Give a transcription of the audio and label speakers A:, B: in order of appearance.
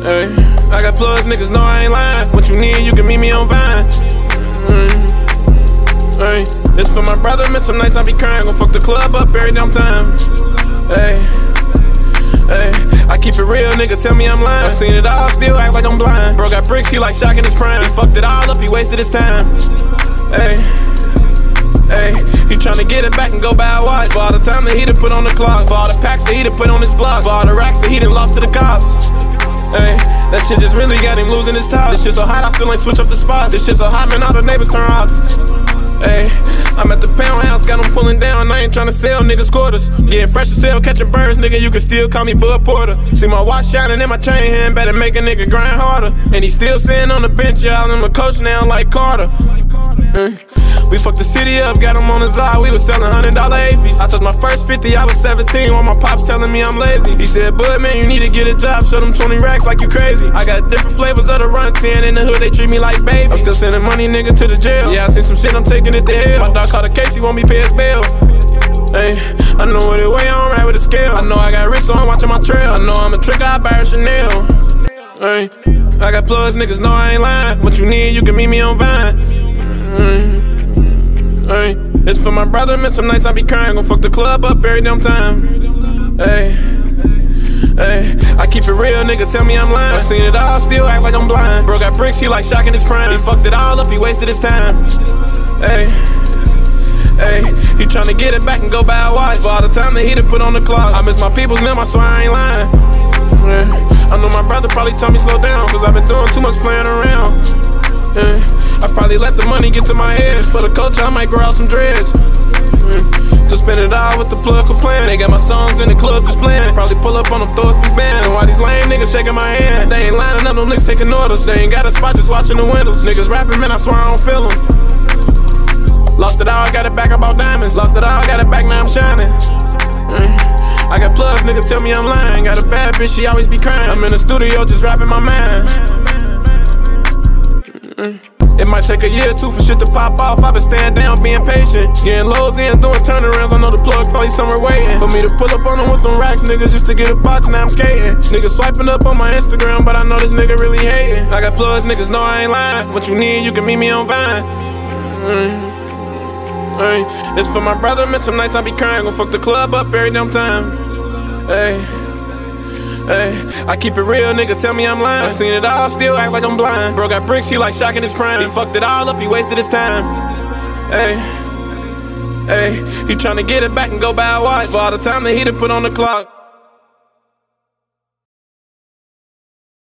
A: Hey, I got plugs, niggas know I ain't lying. What you need, you can meet me on Vine. Mm, Hey, this for my brother, miss some nights I be crying. Gon' fuck the club up every damn time. Hey, hey, I keep it real, nigga. Tell me I'm lying. I seen it all, still act like I'm blind. Bro got bricks, he like shocking his prime. He fucked it all up, he wasted his time. Hey, hey, he tryna get it back and go buy a watch. For all the time that he done put on the clock, for all the packs that he done put on his block, for all the racks that he done lost to the cops. Hey, that shit just really got him losing his top. This shit so hot, I feel like switch up the spots. This shit so hot, man, all the neighbors turn rocks. Hey, I'm at the pound house, got them pulling down. I ain't tryna sell niggas quarters. Getting fresh to sell, catching birds, nigga. You can still call me Bud Porter. See my watch shining in my chain hand, better make a nigga grind harder. And he still sitting on the bench, y'all. I'm a coach now, like Carter. Hey. We fucked the city up, got him on his eye. We was selling hundred dollar AFs. I touched my first 50, I was 17. While my pops telling me I'm lazy. He said, Bud, man, you need to get a job. Show them 20 racks like you crazy. I got different flavors of the run 10. In the hood, they treat me like baby. I'm still sending money, nigga, to the jail. Yeah, I seen some shit, I'm taking it to hell. My dog called a case, he want me pay his bail. Hey, I know what it way, I don't ride with a scale. I know I got wrist, so I'm watching my trail. I know I'm a trick, I buy a Chanel. Hey, I got plugs, niggas know I ain't lying. What you need, you can meet me on Vine. Hey, it's for my brother, man. Some nights I be crying, gon' fuck the club up every damn time. Hey, hey, I keep it real, nigga. Tell me I'm lying. I seen it all, still act like I'm blind. Bro got bricks, he like shocking his prime. He fucked it all up, he wasted his time. Hey, hey, he tryna get it back and go buy a watch. For all the time that he done put on the clock. I miss my people's name, I swear I ain't lying. Yeah. I know my brother probably told me slow down, cause I've been doing too much playing around. Let the money get to my head. For the culture, I might grow out some dreads. Mm. To spend it all with the plug for. They got my songs in the club just playing. Probably pull up on them, throw a few bands. Why these lame niggas shaking my hand? They ain't lining up, them niggas taking orders. They ain't got a spot, just watching the windows. Niggas rapping, man, I swear I don't feel them. Lost it all, got it back about diamonds. Lost it all, got it back, now I'm shining. Mm. I got plugs, niggas tell me I'm lying. Got a bad bitch, she always be crying. I'm in the studio just rapping my mind. Mm. It might take a year or two for shit to pop off. I've been staying down, being patient. Getting loads in, doing turnarounds. I know the plug probably somewhere waiting. For me to pull up on them with them racks, niggas, just to get a box, now I'm skating. Niggas swiping up on my Instagram, but I know this nigga really hating. I got plugs, niggas know I ain't lying. What you need, you can meet me on Vine. Mm. Hey, it's for my brother, man. Some nights I be crying, gon' fuck the club up every damn time. Hey. Hey, I keep it real, nigga. Tell me I'm lying. I seen it all, still act like I'm blind. Bro got bricks, he like shocking his prime. He fucked it all up, he wasted his time. Hey, hey, he tryna get it back and go buy a watch for all the time that he done put on the clock.